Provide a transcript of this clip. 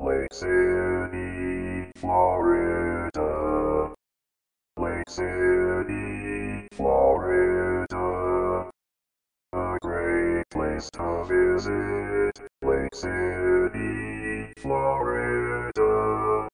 Lake City, Florida. Lake City, Florida. A great place to visit. Lake City, Florida.